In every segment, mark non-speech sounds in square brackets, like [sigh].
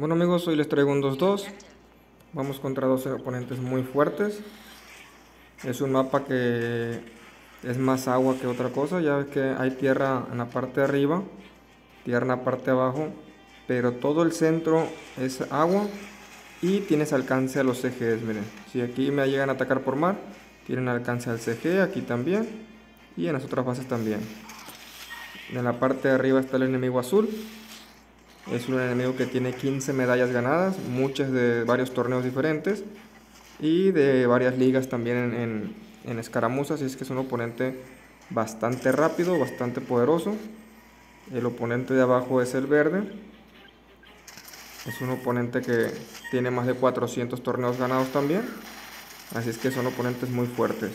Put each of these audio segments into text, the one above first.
Bueno amigos, hoy les traigo un 2-2. Vamos contra dos oponentes muy fuertes. Es un mapa que es más agua que otra cosa. Ya ves que hay tierra en la parte de arriba, tierra en la parte de abajo, pero todo el centro es agua y tienes alcance a los CGs. Miren, si aquí me llegan a atacar por mar, tienen alcance al CG, aquí también y en las otras fases también. En la parte de arriba está el enemigo azul es un enemigo que tiene 15 medallas ganadas, muchas de varios torneos diferentes y de varias ligas también en, en, escaramuzas, y es que es un oponente bastante rápido, bastante poderoso. El oponente de abajo es el verde. Es un oponente que tiene más de 400 torneos ganados también. Así es que son oponentes muy fuertes.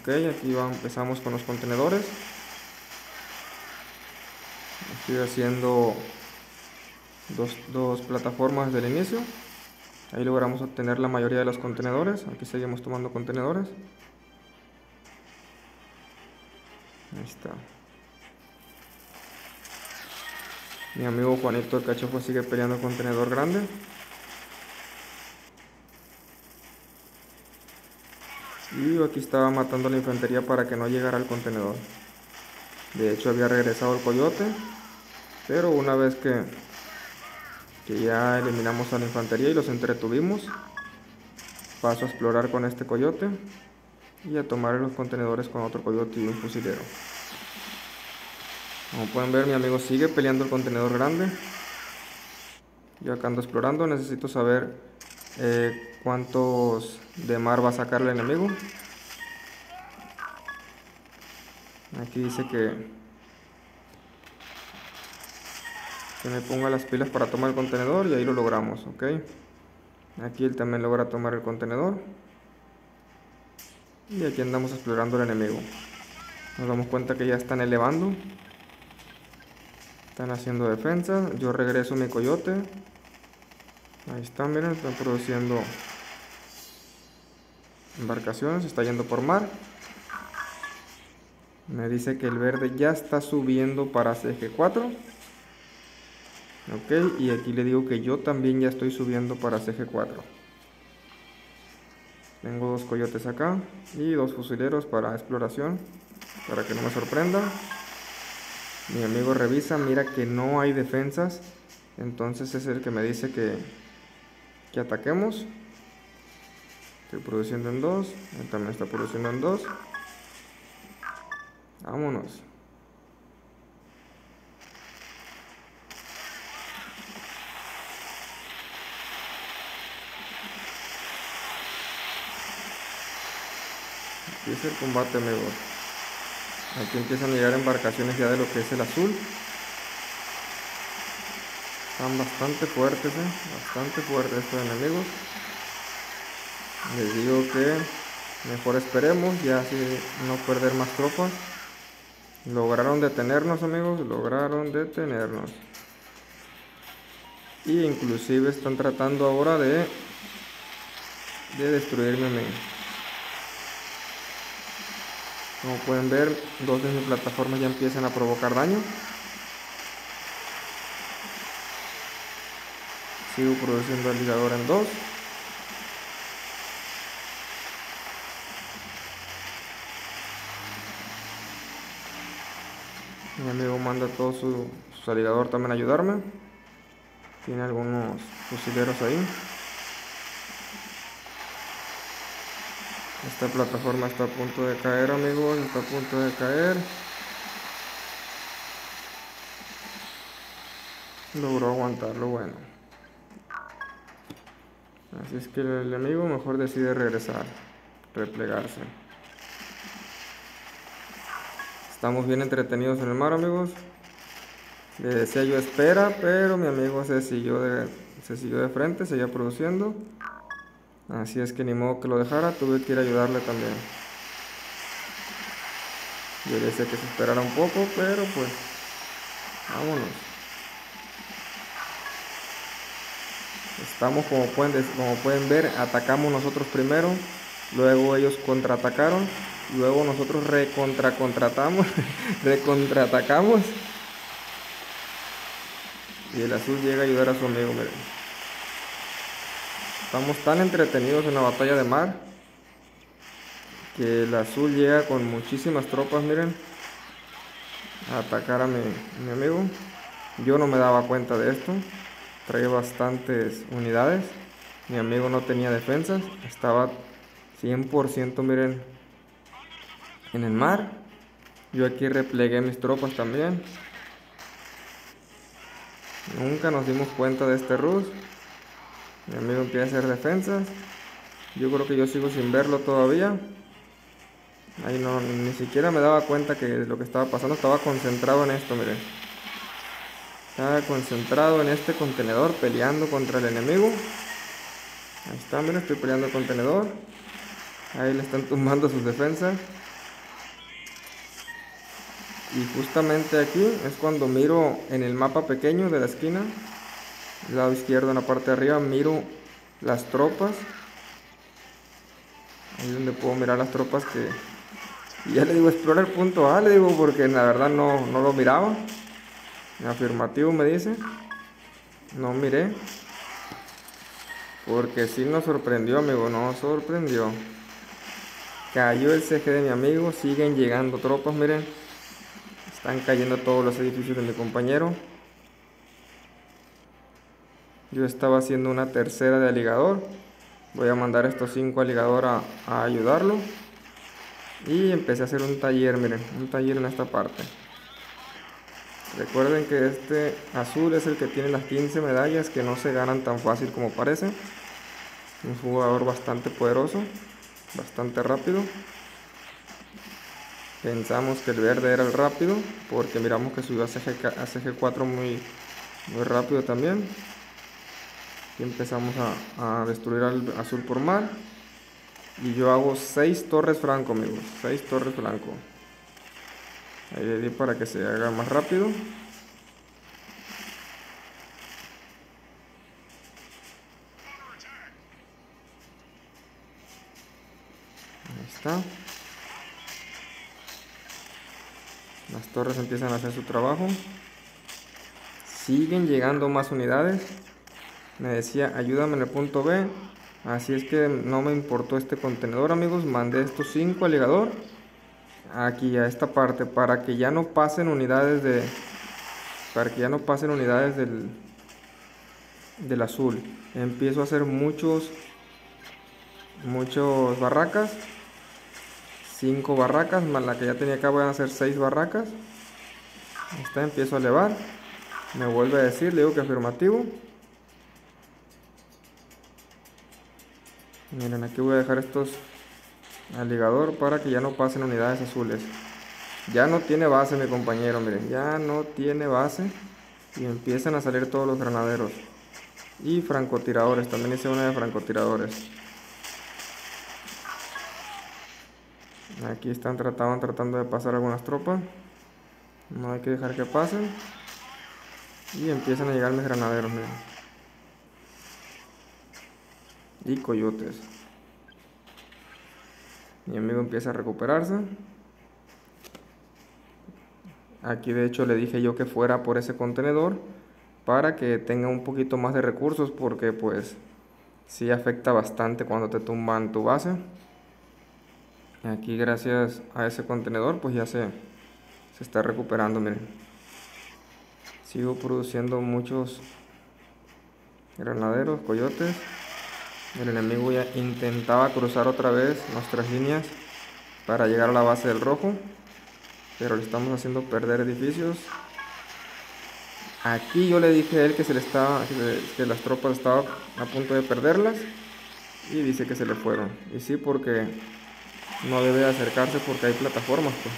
Ok, aquí empezamos con los contenedores. Estoy haciendo dos, plataformas del inicio. Ahí logramos obtener la mayoría de los contenedores. Aquí seguimos tomando contenedores. Ahí está. Mi amigo Juanito el Cachofo sigue peleando contenedor grande. Y aquí estaba matando la infantería para que no llegara al contenedor. De hecho había regresado el coyote. Pero una vez que, que ya eliminamos a la infantería y los entretuvimos, paso a explorar con este coyote y a tomar los contenedores con otro coyote y un fusilero. Como pueden ver mi amigo sigue peleando el contenedor grande. Yo acá ando explorando, necesito saber eh, cuántos de mar va a sacar el enemigo. Aquí dice que que me ponga las pilas para tomar el contenedor y ahí lo logramos, ok. Aquí él también logra tomar el contenedor. Y aquí andamos explorando el enemigo. Nos damos cuenta que ya están elevando. Están haciendo defensa. Yo regreso mi coyote. Ahí están, miren, están produciendo embarcaciones. Está yendo por mar. Me dice que el verde ya está subiendo para CG4 ok y aquí le digo que yo también ya estoy subiendo para CG4 tengo dos coyotes acá y dos fusileros para exploración para que no me sorprenda. Mi amigo revisa mira que no hay defensas entonces es el que me dice que que ataquemos. Estoy produciendo en dos él también está produciendo en dos. Vámonos Empieza el combate, amigos. Aquí empiezan a llegar embarcaciones ya de lo que es el azul. Están bastante fuertes, ¿eh? Bastante fuertes estos enemigos. Les digo que mejor esperemos, ya así no perder más tropas. Lograron detenernos, amigos. Lograron detenernos. Y inclusive están tratando ahora de, de destruirme a mí. Como pueden ver, dos de mis plataformas ya empiezan a provocar daño. Sigo produciendo el ligador en dos. Mi amigo manda todo su, su aligador también a ayudarme. Tiene algunos fusileros ahí. Esta plataforma está a punto de caer amigos, está a punto de caer. Logró aguantarlo, bueno. Así es que el enemigo mejor decide regresar, replegarse. Estamos bien entretenidos en el mar amigos. Le decía yo espera, pero mi amigo se siguió de, se siguió de frente, seguía produciendo. Así es que ni modo que lo dejara, tuve que ir a ayudarle también. Yo le decía que se esperara un poco, pero pues vámonos. Estamos como pueden, como pueden ver, atacamos nosotros primero, luego ellos contraatacaron, luego nosotros recontra contratamos, [laughs] recontraatacamos. Y el azul llega a ayudar a su amigo, miren. Estamos tan entretenidos en la batalla de mar que el azul llega con muchísimas tropas, miren, a atacar a mi, mi amigo. Yo no me daba cuenta de esto. Traía bastantes unidades. Mi amigo no tenía defensas. Estaba 100%, miren, en el mar. Yo aquí replegué mis tropas también. Nunca nos dimos cuenta de este Rus. Mi amigo empieza a hacer defensas. Yo creo que yo sigo sin verlo todavía. Ahí no, ni siquiera me daba cuenta que lo que estaba pasando. Estaba concentrado en esto, miren. Estaba concentrado en este contenedor peleando contra el enemigo. Ahí está, miren, estoy peleando el contenedor. Ahí le están tumbando sus defensas. Y justamente aquí es cuando miro en el mapa pequeño de la esquina, lado izquierdo en la parte de arriba, miro las tropas. Ahí donde puedo mirar las tropas que... ya le digo, explora el punto A, le digo, porque la verdad no, no lo miraba. Afirmativo me dice. No miré. Porque sí nos sorprendió, amigo, nos sorprendió. Cayó el CG de mi amigo, siguen llegando tropas, miren. Están cayendo todos los edificios de mi compañero. Yo estaba haciendo una tercera de aligador. Voy a mandar estos cinco aligador a, a ayudarlo. Y empecé a hacer un taller, miren, un taller en esta parte. Recuerden que este azul es el que tiene las 15 medallas que no se ganan tan fácil como parece. Un jugador bastante poderoso, bastante rápido. Pensamos que el verde era el rápido, porque miramos que subió a CG, 4 muy, muy rápido también. Y empezamos a, destruir al azul por mar. Y yo hago 6 torres franco, amigos. 6 torres franco. Ahí le di para que se haga más rápido. Ahí está. Las torres empiezan a hacer su trabajo. Siguen llegando más unidades. Me decía, ayúdame en el punto B. Así es que no me importó este contenedor, amigos. Mandé estos 5 aligador aquí a esta parte para que ya no pasen unidades de para que ya no pasen unidades del del azul. Empiezo a hacer muchos muchos barracas 5 barracas, más la que ya tenía acá voy a hacer 6 barracas. Esta empiezo a elevar. Me vuelve a decir, le digo que afirmativo. Miren, aquí voy a dejar estos al ligador para que ya no pasen unidades azules. Ya no tiene base mi compañero, miren, ya no tiene base. Y empiezan a salir todos los granaderos. Y francotiradores, también hice una de francotiradores. Aquí están trataban tratando de pasar algunas tropas. No hay que dejar que pasen. Y empiezan a llegar mis granaderos, miren. Y coyotes. Mi amigo empieza a recuperarse. Aquí de hecho le dije yo que fuera por ese contenedor para que tenga un poquito más de recursos porque pues sí afecta bastante cuando te tumban tu base. Aquí gracias a ese contenedor pues ya se, se está recuperando, miren. Sigo produciendo muchos granaderos, coyotes. El enemigo ya intentaba cruzar otra vez nuestras líneas para llegar a la base del rojo. Pero le estamos haciendo perder edificios. Aquí yo le dije a él que se le estaba, que las tropas estaban a punto de perderlas. Y dice que se le fueron. Y sí, porque no debe acercarse porque hay plataformas pues.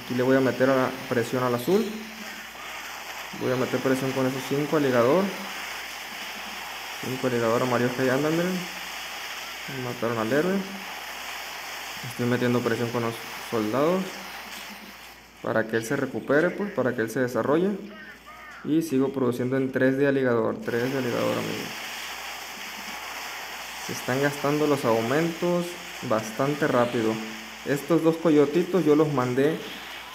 aquí le voy a meter a la presión al azul voy a meter presión con esos 5 aligador 5 amarillos que ahí andan miren mataron al héroe estoy metiendo presión con los soldados para que él se recupere pues para que él se desarrolle y sigo produciendo en 3 de aligador 3 de aligador amigos se están gastando los aumentos bastante rápido. Estos dos coyotitos yo los mandé.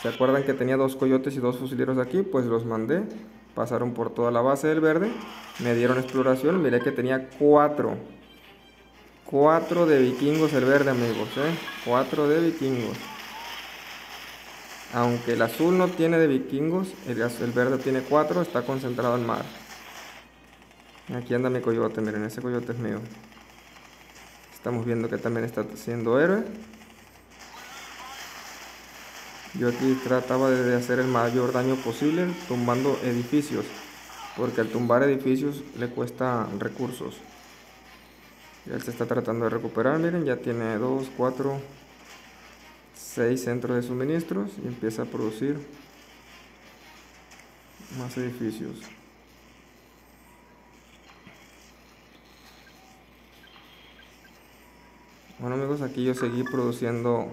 ¿Se acuerdan que tenía dos coyotes y dos fusileros aquí? Pues los mandé pasaron por toda la base del verde, me dieron exploración, miré que tenía cuatro. Cuatro de vikingos el verde, amigos, ¿eh? Cuatro de vikingos. Aunque el azul no tiene de vikingos, el, el verde tiene cuatro, está concentrado en mar. Aquí anda mi coyote, miren, ese coyote es mío. Estamos viendo que también está siendo héroe. Yo aquí trataba de hacer el mayor daño posible tumbando edificios, porque al tumbar edificios le cuesta recursos. él se está tratando de recuperar, miren, ya tiene 2, 4, 6 centros de suministros y empieza a producir más edificios. Bueno amigos, aquí yo seguí produciendo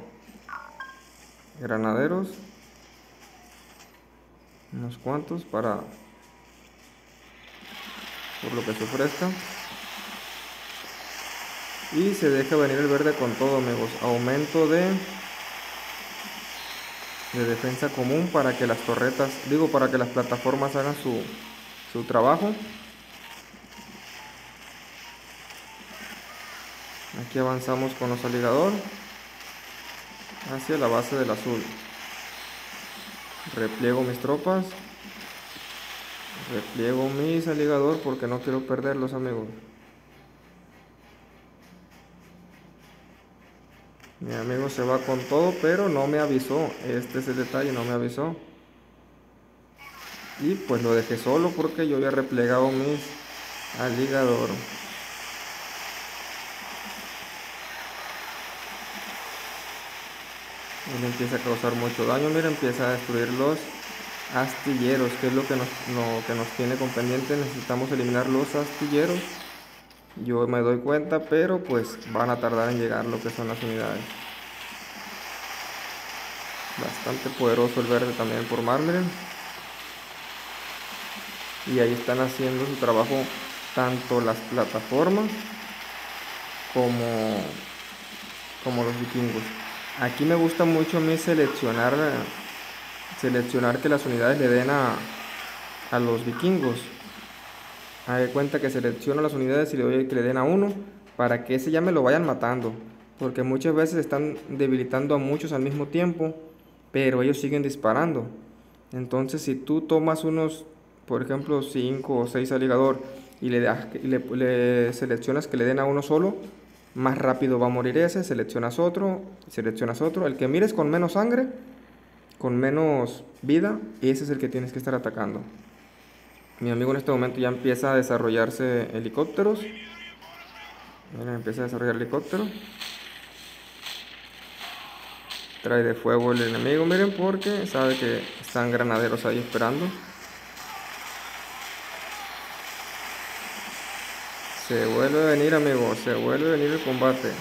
granaderos unos cuantos para por lo que se ofrezca. Y se deja venir el verde con todo amigos. Aumento de de defensa común para que las torretas digo para que las plataformas hagan su, su trabajo. Aquí avanzamos con los aligador hacia la base del azul. Repliego mis tropas. Repliego mis aligador porque no quiero perderlos amigos. Mi amigo se va con todo, pero no me avisó. Este es el detalle, no me avisó. Y pues lo dejé solo porque yo había replegado mis aligador. Él empieza a causar mucho daño, mira, empieza a destruir los astilleros, que es lo que nos, que nos tiene con pendiente. Necesitamos eliminar los astilleros. Yo me doy cuenta, pero pues van a tardar en llegar lo que son las unidades. Bastante poderoso el verde también por mar, Y ahí están haciendo su trabajo tanto las plataformas como, como los vikingos. Aquí me gusta mucho a mí seleccionar, seleccionar que las unidades le den a, a los vikingos. Haga cuenta que selecciono las unidades y le doy que le den a uno para que ese ya me lo vayan matando. Porque muchas veces están debilitando a muchos al mismo tiempo, pero ellos siguen disparando. Entonces si tú tomas unos, por ejemplo, 5 o 6 aligador y le, das, y le seleccionas que le den a uno solo, más rápido va a morir ese, seleccionas otro, seleccionas otro, el que mires con menos sangre, con menos vida, ese es el que tienes que estar atacando. Mi amigo en este momento ya empieza a desarrollarse helicópteros. Miren, empieza a desarrollar helicóptero. Trae de fuego el enemigo, miren, porque sabe que están granaderos ahí esperando. Se vuelve a venir, amigos, se vuelve a venir el combate.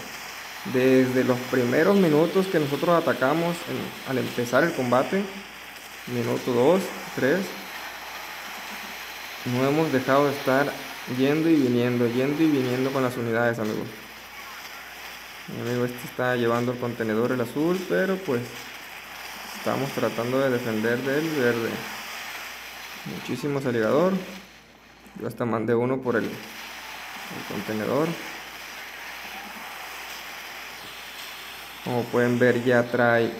Desde los primeros minutos que nosotros atacamos al empezar el combate, minuto 2, 3, no hemos dejado de estar yendo y viniendo, yendo y viniendo con las unidades, amigos. Mi amigo este está llevando el contenedor el azul, pero pues estamos tratando de defender del verde. Muchísimos aligador. Yo hasta mandé uno por el el contenedor. Como pueden ver ya trae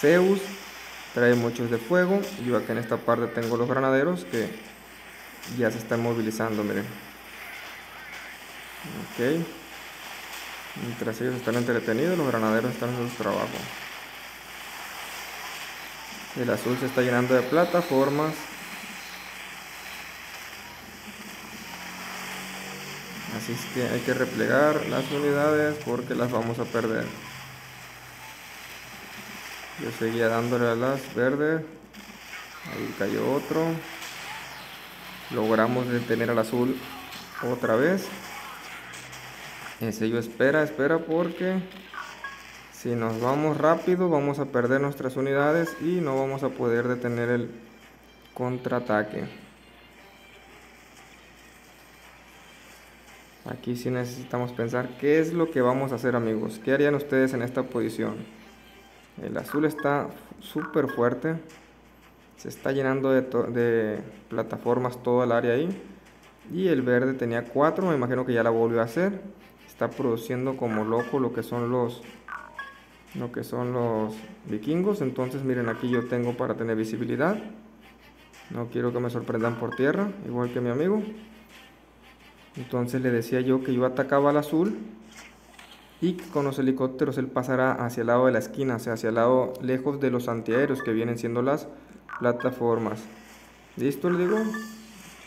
Zeus trae muchos de fuego. Yo acá en esta parte tengo los granaderos que ya se están movilizando miren. Ok. Mientras ellos están entretenidos los granaderos están en su trabajo. El azul se está llenando de plataformas así es que hay que replegar las unidades porque las vamos a perder. Yo seguía dándole a las verdes ahí cayó otro. Logramos detener al azul otra vez. Ese yo espera, espera porque si nos vamos rápido vamos a perder nuestras unidades y no vamos a poder detener el contraataque Aquí sí necesitamos pensar qué es lo que vamos a hacer amigos. ¿Qué harían ustedes en esta posición? El azul está súper fuerte. Se está llenando de, plataformas todo el área ahí. Y el verde tenía cuatro, me imagino que ya la volvió a hacer. Está produciendo como loco lo que son los lo que son los vikingos. Entonces miren aquí yo tengo para tener visibilidad. No quiero que me sorprendan por tierra, igual que mi amigo. Entonces le decía yo que yo atacaba al azul y que con los helicópteros él pasará hacia el lado de la esquina, o sea, hacia el lado lejos de los antiaéreos que vienen siendo las plataformas. ¿Listo? Le digo.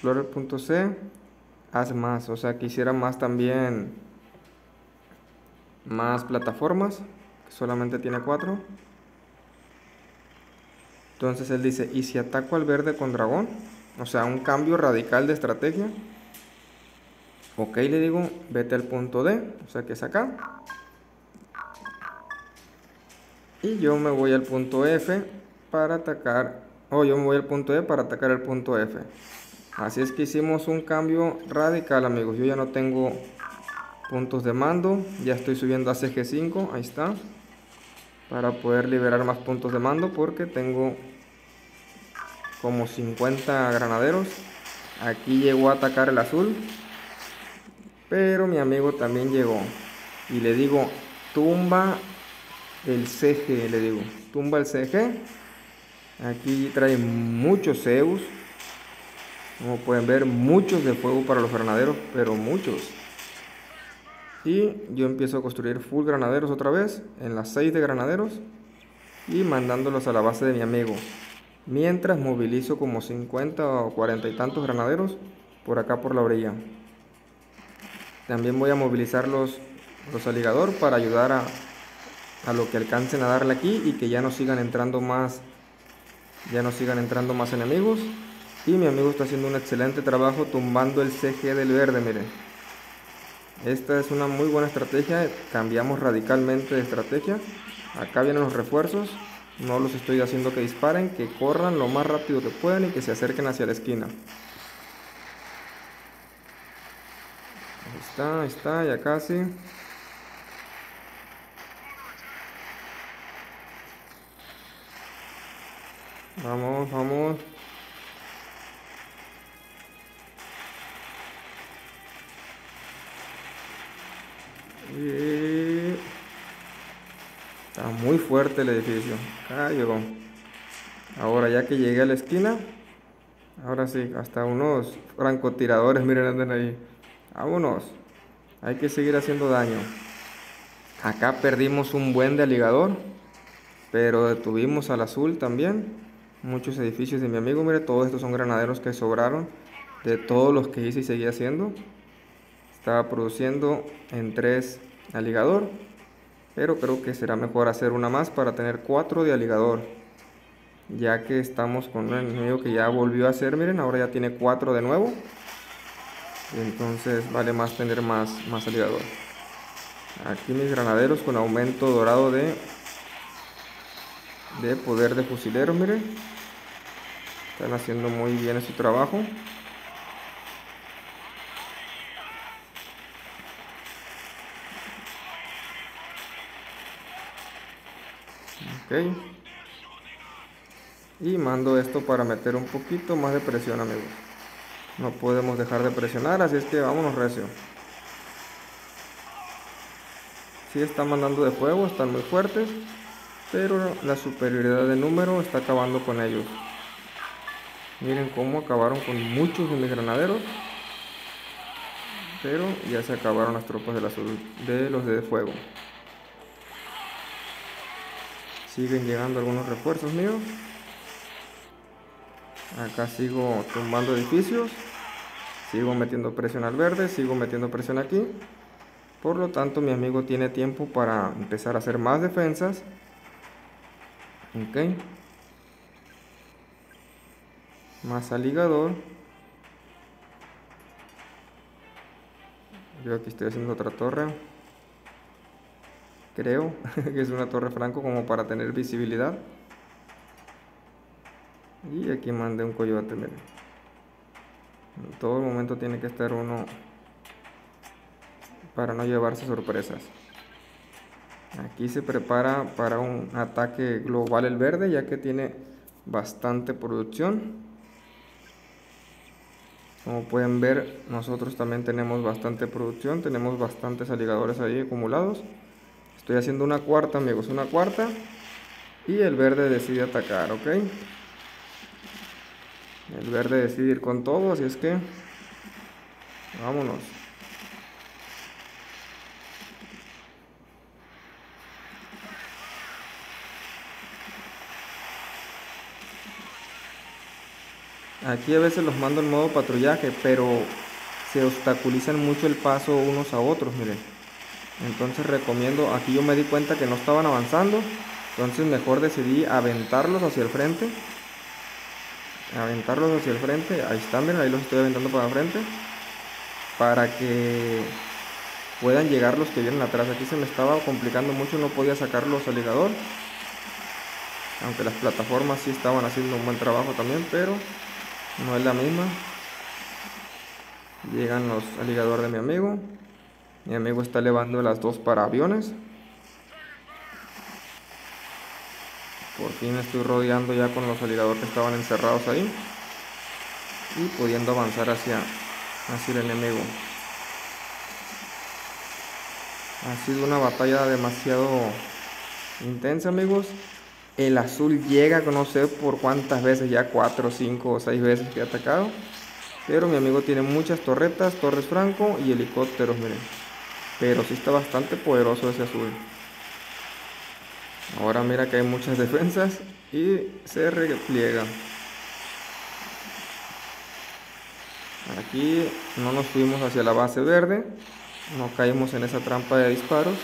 Explorer.c haz más, o sea, que hiciera más también más plataformas, que solamente tiene cuatro. Entonces él dice, ¿y si ataco al verde con dragón? O sea, un cambio radical de estrategia. Ok, le digo, vete al punto D, o sea que es acá. Y yo me voy al punto F para atacar, o yo me voy al punto E para atacar el punto F. Así es que hicimos un cambio radical, amigos. Yo ya no tengo puntos de mando, ya estoy subiendo a CG5, ahí está. Para poder liberar más puntos de mando porque tengo como 50 granaderos. Aquí llegó a atacar el azul. Pero mi amigo también llegó. Y le digo, tumba el CG, le digo, tumba el CG. Aquí trae muchos Zeus. Como pueden ver, muchos de fuego para los granaderos, pero muchos. Y yo empiezo a construir full granaderos otra vez, en las 6 de granaderos. Y mandándolos a la base de mi amigo. Mientras movilizo como 50 o 40 y tantos granaderos por acá por la orilla. También voy a movilizar los, los aligador para ayudar a, a lo que alcancen a darle aquí y que ya no sigan entrando más ya no sigan entrando más enemigos. Y mi amigo está haciendo un excelente trabajo tumbando el CG del verde miren. Esta es una muy buena estrategia cambiamos radicalmente de estrategia. Acá vienen los refuerzos no los estoy haciendo que disparen que corran lo más rápido que puedan y que se acerquen hacia la esquina está, está, ya casi. Vamos, vamos. Está muy fuerte el edificio. Acá llegó. Ahora ya que llegué a la esquina, ahora sí, hasta unos francotiradores, miren, andan ahí. Vámonos. Hay que seguir haciendo daño. Acá perdimos un buen de aligador. Pero detuvimos al azul también. Muchos edificios de mi amigo. Mire, todos estos son granaderos que sobraron. De todos los que hice y seguía haciendo. Estaba produciendo en tres aligador. Pero creo que será mejor hacer una más para tener cuatro de aligador. Ya que estamos con un enemigo que ya volvió a hacer. Miren, ahora ya tiene cuatro de nuevo entonces vale más tener más, más aliador aquí mis granaderos con aumento dorado de de poder de fusilero miren están haciendo muy bien su trabajo. Ok. Y mando esto para meter un poquito más de presión amigos no podemos dejar de presionar, así es que vámonos recio. Si están mandando de fuego, están muy fuertes, pero la superioridad de número está acabando con ellos. Miren cómo acabaron con muchos de mis granaderos. Pero ya se acabaron las tropas de, de los de fuego. Siguen llegando algunos refuerzos míos. Acá sigo tumbando edificios. Sigo metiendo presión al verde, sigo metiendo presión aquí. Por lo tanto, mi amigo tiene tiempo para empezar a hacer más defensas. Ok. Más aligador. Yo aquí estoy haciendo otra torre. Creo [laughs] que es una torre franco como para tener visibilidad. Y aquí mandé un coyote, miren. En todo momento tiene que estar uno para no llevarse sorpresas. Aquí se prepara para un ataque global el verde ya que tiene bastante producción. Como pueden ver, nosotros también tenemos bastante producción, tenemos bastantes aligadores ahí acumulados. Estoy haciendo una cuarta, amigos, una cuarta. Y el verde decide atacar, ¿ok? El verde decide ir con todo, así es que... Vámonos. Aquí a veces los mando en modo patrullaje, pero se obstaculizan mucho el paso unos a otros, miren. Entonces recomiendo, aquí yo me di cuenta que no estaban avanzando, entonces mejor decidí aventarlos hacia el frente. Aventarlos hacia el frente, ahí están, miren, ahí los estoy aventando para el frente. Para que puedan llegar los que vienen atrás. Aquí se me estaba complicando mucho, no podía sacarlos al ligador. Aunque las plataformas sí estaban haciendo un buen trabajo también, pero no es la misma. Llegan los aligador de mi amigo. Mi amigo está elevando las dos para aviones. Por fin estoy rodeando ya con los aligadores que estaban encerrados ahí. Y pudiendo avanzar hacia, hacia el enemigo. Ha sido una batalla demasiado intensa amigos. El azul llega, no sé por cuántas veces, ya cuatro, cinco o seis veces que ha atacado. Pero mi amigo tiene muchas torretas, torres franco y helicópteros, miren. Pero sí está bastante poderoso ese azul. Ahora mira que hay muchas defensas y se repliega. Aquí no nos fuimos hacia la base verde, no caímos en esa trampa de disparos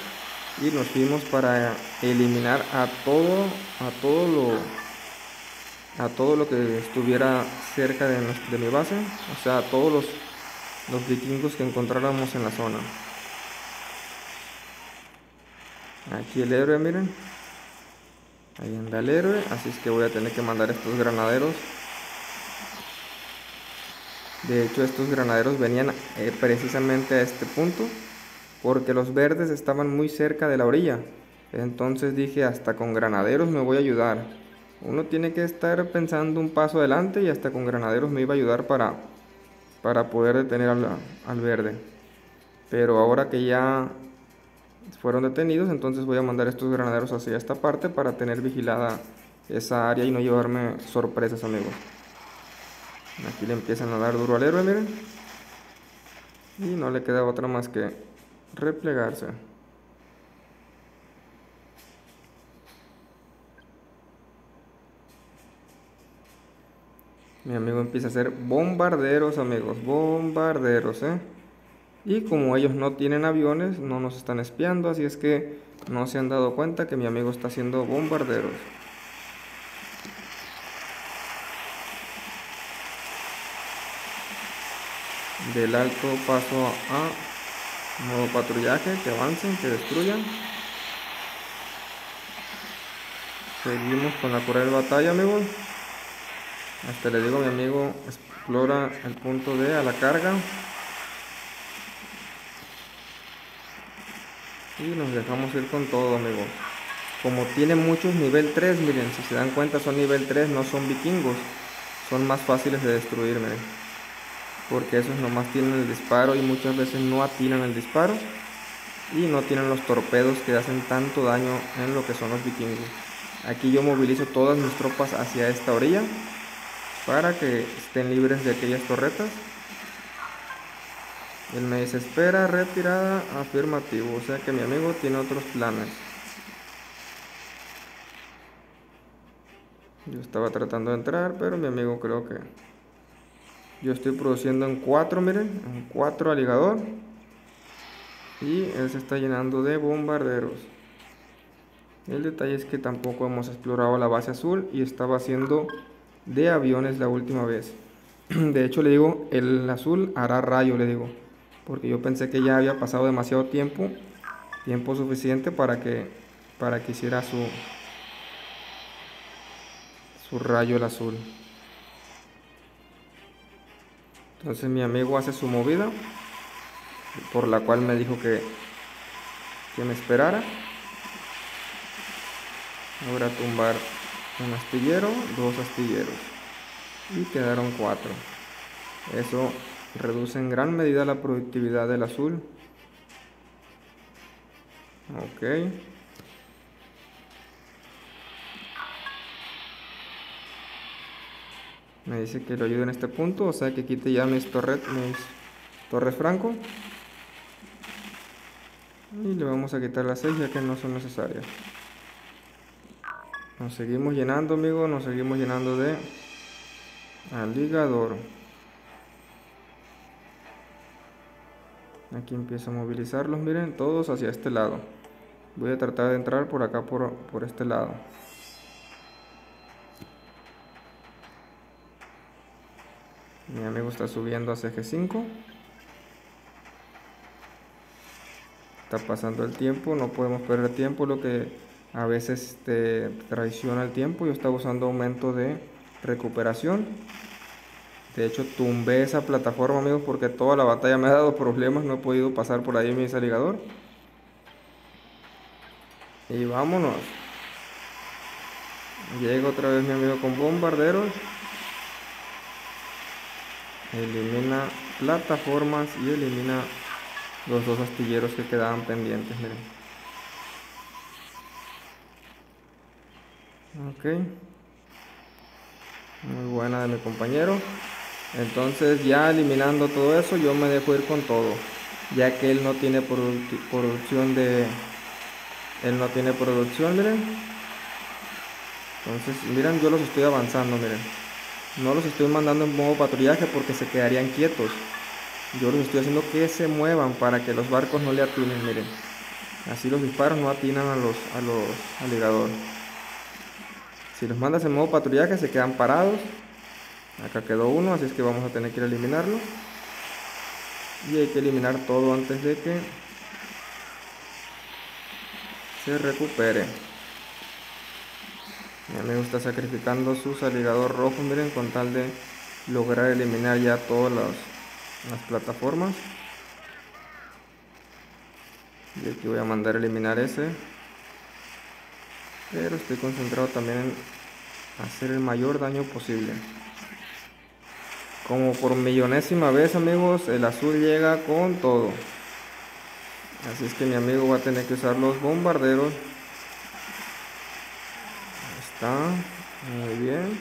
y nos fuimos para eliminar a todo a todo lo a todo lo que estuviera cerca de, mi base o sea a todos los, los vikingos que encontráramos en la zona aquí el héroe miren ahí anda el héroe así es que voy a tener que mandar estos granaderos de hecho estos granaderos venían eh, precisamente a este punto porque los verdes estaban muy cerca de la orilla. Entonces dije, hasta con granaderos me voy a ayudar. Uno tiene que estar pensando un paso adelante y hasta con granaderos me iba a ayudar para, para poder detener al, al verde. Pero ahora que ya fueron detenidos, entonces voy a mandar estos granaderos hacia esta parte para tener vigilada esa área y no llevarme sorpresas, amigos. Aquí le empiezan a dar duro al héroe, miren. Y no le queda otra más que replegarse. Mi amigo empieza a hacer bombarderos, amigos, bombarderos, ¿eh? Y como ellos no tienen aviones, no nos están espiando, así es que no se han dado cuenta que mi amigo está haciendo bombarderos. Del alto paso a Modo patrullaje, que avancen, que destruyan. Seguimos con la cruel batalla, amigos. Hasta le digo a mi amigo, explora el punto D a la carga. Y nos dejamos ir con todo, amigos. Como tiene muchos nivel 3, miren, si se dan cuenta son nivel 3, no son vikingos. Son más fáciles de destruir, miren porque esos nomás tienen el disparo y muchas veces no atinan el disparo y no tienen los torpedos que hacen tanto daño en lo que son los vikingos. Aquí yo movilizo todas mis tropas hacia esta orilla para que estén libres de aquellas torretas. Él me dice, espera, retirada, afirmativo. O sea que mi amigo tiene otros planes. Yo estaba tratando de entrar, pero mi amigo creo que yo estoy produciendo en 4, miren, en 4 aligador. Y él se está llenando de bombarderos. El detalle es que tampoco hemos explorado la base azul y estaba haciendo de aviones la última vez. [clears throat] De hecho le digo, el azul hará rayo, le digo. Porque yo pensé que ya había pasado demasiado tiempo, tiempo suficiente para que, para que hiciera su, su rayo el azul. Entonces mi amigo hace su movida, por la cual me dijo que, que me esperara. Ahora tumbar un astillero, dos astilleros. Y quedaron cuatro. Eso reduce en gran medida la productividad del azul. Ok. Me dice que lo ayude en este punto, o sea que quite ya mis torres, mis torres franco. Y le vamos a quitar las 6 ya que no son necesarias. Nos seguimos llenando, amigos, nos seguimos llenando de aligador. Aquí empiezo a movilizarlos, miren, todos hacia este lado. Voy a tratar de entrar por acá, por, por este lado. Mi amigo está subiendo a CG5. Está pasando el tiempo, no podemos perder tiempo, lo que a veces te traiciona el tiempo. Yo estaba usando aumento de recuperación. De hecho, tumbé esa plataforma, amigos, porque toda la batalla me ha dado problemas. No he podido pasar por ahí mi saligador. Y vámonos. Llega otra vez mi amigo con bombarderos. Elimina plataformas y elimina los dos astilleros que quedaban pendientes. Miren. Ok. Muy buena de mi compañero. Entonces ya eliminando todo eso yo me dejo ir con todo. Ya que él no tiene producción de... Él no tiene producción, miren. Entonces, miren, yo los estoy avanzando, miren. No los estoy mandando en modo patrullaje porque se quedarían quietos. Yo los estoy haciendo que se muevan para que los barcos no le atinen, miren. Así los disparos no atinan a los, a los aligadores. Si los mandas en modo patrullaje se quedan parados Acá quedó uno, así es que vamos a tener que eliminarlo. Y hay que eliminar todo antes de que se recupere. Mi amigo está sacrificando su saligador rojo, miren, con tal de lograr eliminar ya todas las, plataformas. Y aquí voy a mandar a eliminar ese. Pero estoy concentrado también en hacer el mayor daño posible. Como por millonésima vez, amigos, el azul llega con todo. Así es que mi amigo va a tener que usar los bombarderos. está. Muy bien.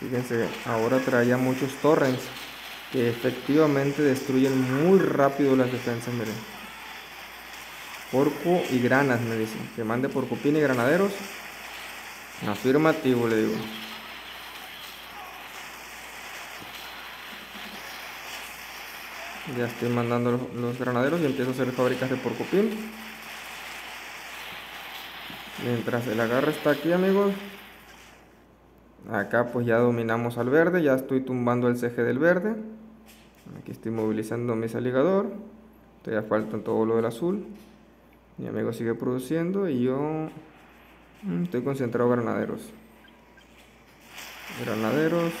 Fíjense, ahora traía muchos torrents que efectivamente destruyen muy rápido las defensas, miren. Porco y granas, me dicen. Que mande porcupín y granaderos. Afirmativo, le digo. Ya estoy mandando los, granaderos y empiezo a hacer fábricas de porcupín. Mientras el agarre está aquí, amigos. Acá pues ya dominamos al verde, ya estoy tumbando el CG del verde. Aquí estoy movilizando mi saligador. Todavía falta todo lo del azul. Mi amigo sigue produciendo y yo mm, estoy concentrado en granaderos. Granaderos.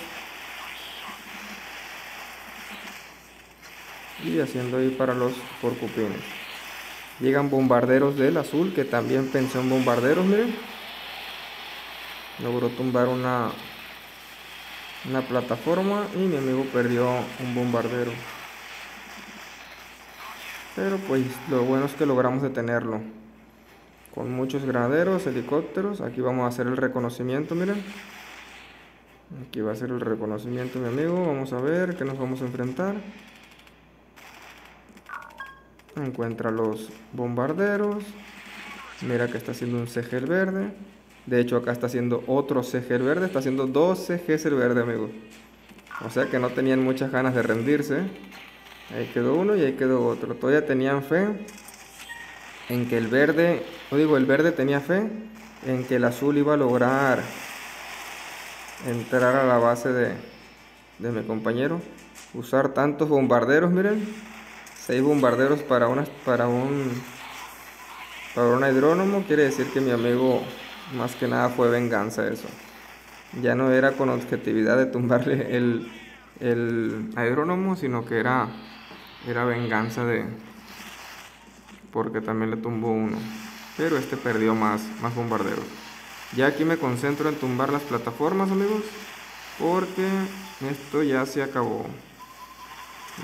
Y haciendo ahí para los porcupines. Llegan bombarderos del azul que también pensó en bombarderos miren. Logró tumbar una una plataforma y mi amigo perdió un bombardero. Pero pues lo bueno es que logramos detenerlo. Con muchos granaderos, helicópteros aquí vamos a hacer el reconocimiento miren. Aquí va a ser el reconocimiento mi amigo vamos a ver qué nos vamos a enfrentar encuentra los bombarderos. Mira que está haciendo un CG el verde. De hecho acá está haciendo otro CG el verde. Está haciendo dos CGs verde amigos o sea que no tenían muchas ganas de rendirse. Ahí quedó uno y ahí quedó otro. Todavía tenían fe en que el verde o digo el verde tenía fe en que el azul iba a lograr entrar a la base de, de mi compañero. Usar tantos bombarderos miren 6 bombarderos para, una, para un para un hidrónomo quiere decir que mi amigo más que nada fue venganza eso ya no era con objetividad de tumbarle el, el hidrónomo sino que era era venganza de porque también le tumbó uno pero este perdió más más bombarderos Ya aquí me concentro en tumbar las plataformas, amigos. Porque esto ya se acabó.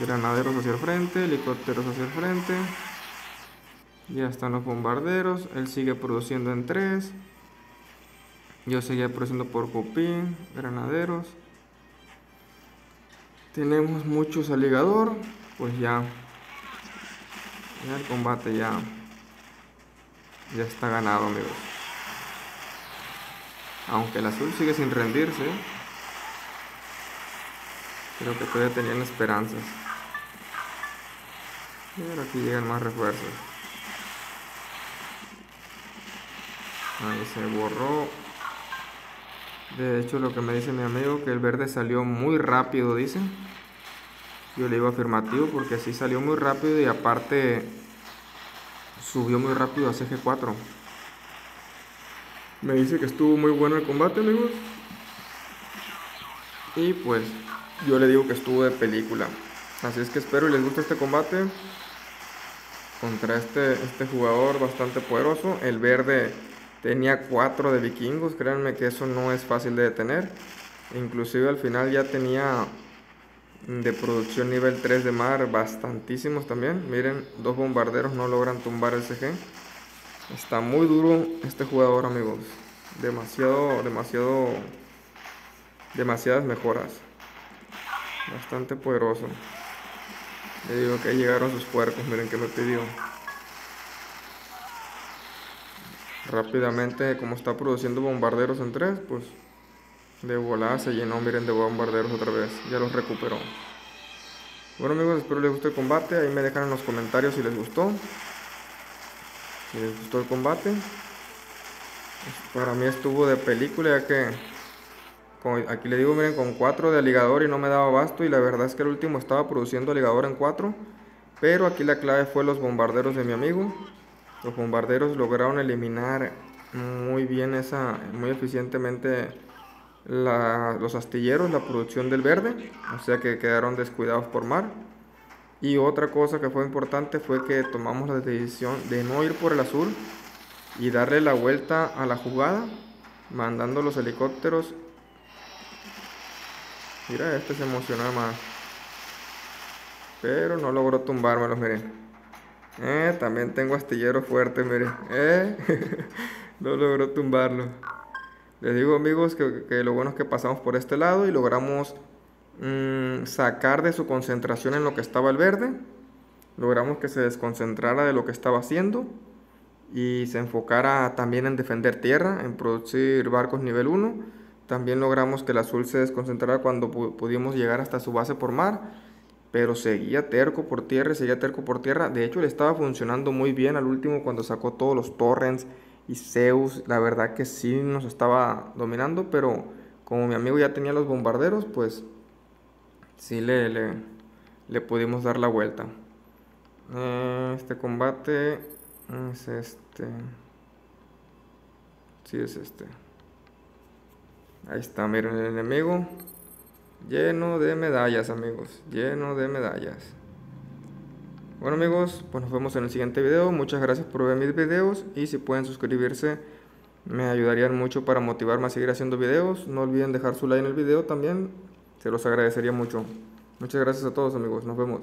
Granaderos hacia el frente, helicópteros hacia el frente. Ya están los bombarderos. Él sigue produciendo en 3. Yo seguía produciendo por copín, granaderos. Tenemos muchos aligador. Pues ya. Ya el combate ya. Ya está ganado, amigos. Aunque el azul sigue sin rendirse. Creo que todavía tenían esperanzas. Pero aquí llegan más refuerzos. Ahí se borró. De hecho, lo que me dice mi amigo, que el verde salió muy rápido, dice. Yo le digo afirmativo porque así salió muy rápido y aparte subió muy rápido a CG4. Me dice que estuvo muy bueno el combate, amigos. Y pues yo le digo que estuvo de película. Así es que espero y les guste este combate contra este, este jugador bastante poderoso. El verde tenía 4 de vikingos, créanme que eso no es fácil de detener. Inclusive al final ya tenía de producción nivel 3 de mar bastantísimos también. Miren, dos bombarderos no logran tumbar el CG. Está muy duro este jugador, amigos. Demasiado, demasiado, demasiadas mejoras. Bastante poderoso. Le digo que llegaron sus puercos, miren que me pidió. Rápidamente, como está produciendo bombarderos en tres, pues de volada se llenó, miren, de bombarderos otra vez. Ya los recuperó. Bueno amigos, espero les guste el combate. Ahí me dejan en los comentarios si les gustó. Si les gustó el combate. Para mí estuvo de película ya que aquí le digo, miren, con 4 de ligador y no me daba abasto. Y la verdad es que el último estaba produciendo ligador en 4. Pero aquí la clave fue los bombarderos de mi amigo. Los bombarderos lograron eliminar muy bien esa, muy eficientemente los astilleros, la producción del verde. O sea que quedaron descuidados por mar. Y otra cosa que fue importante fue que tomamos la decisión de no ir por el azul y darle la vuelta a la jugada, mandando los helicópteros Mira, este se emocionó más. Pero no logró tumbármelos, miren. Eh, también tengo astillero fuerte, miren. Eh, [laughs] no logró tumbarlo. Les digo, amigos, que, lo bueno es que pasamos por este lado y logramos mm, sacar de su concentración en lo que estaba el verde. Logramos que se desconcentrara de lo que estaba haciendo y se enfocara también en defender tierra, en producir barcos nivel 1 también logramos que el azul se desconcentrara cuando pudimos llegar hasta su base por mar, pero seguía terco por tierra, seguía terco por tierra. De hecho, le estaba funcionando muy bien al último cuando sacó todos los torrents y Zeus. La verdad que sí nos estaba dominando, pero como mi amigo ya tenía los bombarderos, pues sí le, le, pudimos dar la vuelta. Eh, este combate es este. Sí, es este. Ahí está, miren el enemigo. Lleno de medallas, amigos. Lleno de medallas. Bueno, amigos, pues nos vemos en el siguiente video. Muchas gracias por ver mis videos. Y si pueden suscribirse, me ayudarían mucho para motivarme a seguir haciendo videos. No olviden dejar su like en el video también. Se los agradecería mucho. Muchas gracias a todos, amigos. Nos vemos.